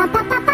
pa pa pa